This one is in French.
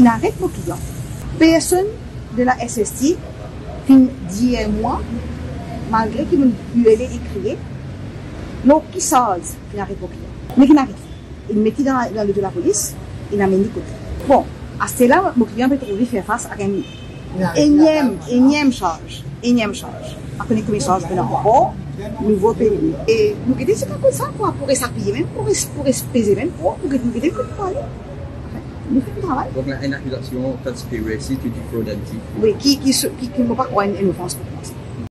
il arrête mon client. Personne de la SST fin dit à moi, malgré qu'il me hurlait et criait, non, qui sort, il arrête mon client. Mais il n'arrive. Il me mettait dans, dans le de la police, il n'a mis côté. Bon, à ce là mon client peut trouver faire face à une énième, énième charge. Énième charge. Après, les commissaires, je encore, nouveau pays. Et nous, c'est pas comme ça, quoi, pour s'appuyer même, pour, pour peser même, pour, pour, pour, pour, pour aller. Nous faisons le travail. Donc, là, une accusation conspiracy to defraud entity. Oui, qui, qui, qui, qui, qui, qui, qui, qui, qui, qui,